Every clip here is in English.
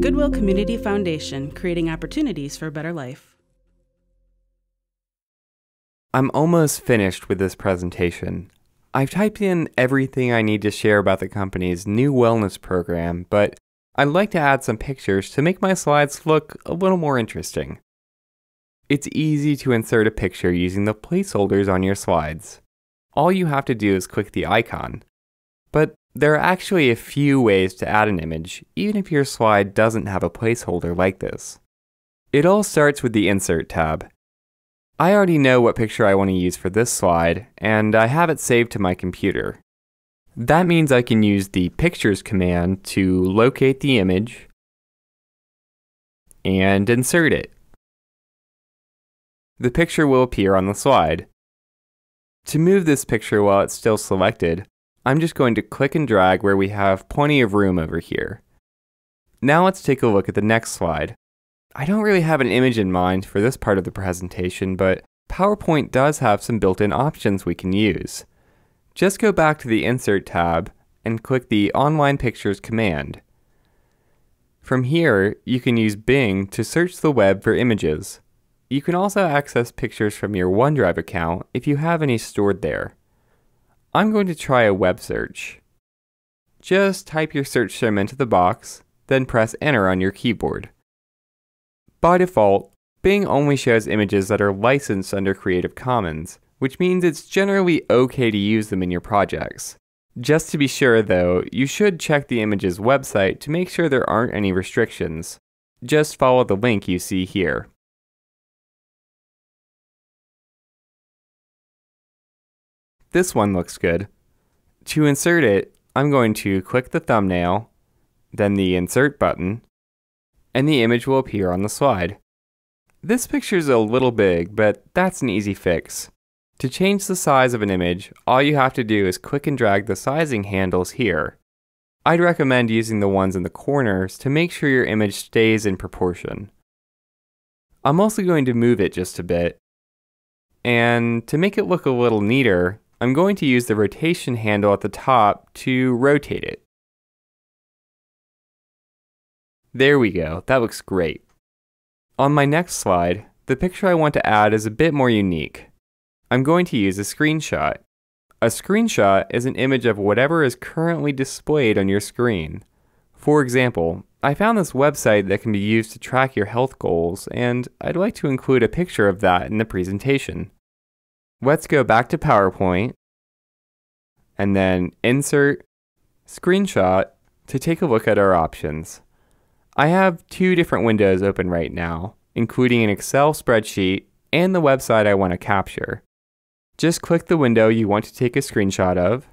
Goodwill Community Foundation, creating opportunities for a better life. I'm almost finished with this presentation. I've typed in everything I need to share about the company's new wellness program, but I'd like to add some pictures to make my slides look a little more interesting. It's easy to insert a picture using the placeholders on your slides. All you have to do is click the icon. But there are actually a few ways to add an image, even if your slide doesn't have a placeholder like this. It all starts with the Insert tab. I already know what picture I want to use for this slide, and I have it saved to my computer. That means I can use the Pictures command to locate the image and insert it. The picture will appear on the slide. To move this picture while it's still selected, I'm just going to click and drag where we have plenty of room over here. Now let's take a look at the next slide. I don't really have an image in mind for this part of the presentation, but PowerPoint does have some built-in options we can use. Just go back to the Insert tab and click the Online Pictures command. From here, you can use Bing to search the web for images. You can also access pictures from your OneDrive account if you have any stored there. I'm going to try a web search. Just type your search term into the box, then press enter on your keyboard. By default, Bing only shows images that are licensed under Creative Commons, which means it's generally okay to use them in your projects. Just to be sure though, you should check the image's website to make sure there aren't any restrictions. Just follow the link you see here. This one looks good. To insert it, I'm going to click the thumbnail, then the Insert button, and the image will appear on the slide. This picture is a little big, but that's an easy fix. To change the size of an image, all you have to do is click and drag the sizing handles here. I'd recommend using the ones in the corners to make sure your image stays in proportion. I'm also going to move it just a bit. And to make it look a little neater, I'm going to use the rotation handle at the top to rotate it. There we go, that looks great. On my next slide, the picture I want to add is a bit more unique. I'm going to use a screenshot. A screenshot is an image of whatever is currently displayed on your screen. For example, I found this website that can be used to track your health goals, and I'd like to include a picture of that in the presentation. Let's go back to PowerPoint, and then Insert, Screenshot to take a look at our options. I have two different windows open right now, including an Excel spreadsheet and the website I want to capture. Just click the window you want to take a screenshot of,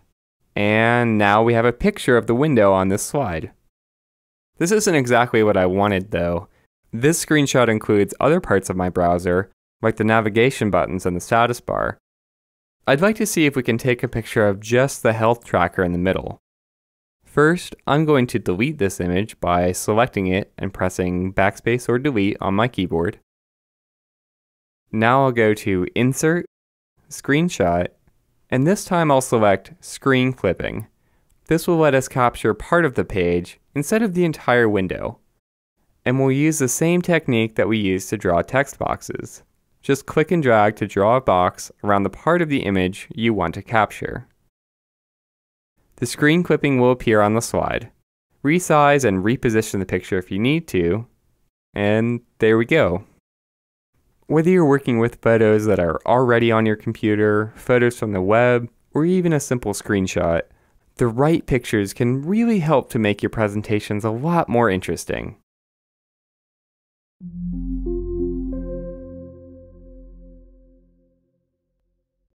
and now we have a picture of the window on this slide. This isn't exactly what I wanted though. This screenshot includes other parts of my browser, like the navigation buttons and the status bar. I'd like to see if we can take a picture of just the health tracker in the middle. First, I'm going to delete this image by selecting it and pressing backspace or delete on my keyboard. Now I'll go to Insert, Screenshot, and this time I'll select Screen Clipping. This will let us capture part of the page instead of the entire window. And we'll use the same technique that we use to draw text boxes. Just click and drag to draw a box around the part of the image you want to capture. The screen clipping will appear on the slide. Resize and reposition the picture if you need to, and there we go. Whether you're working with photos that are already on your computer, photos from the web, or even a simple screenshot, the right pictures can really help to make your presentations a lot more interesting.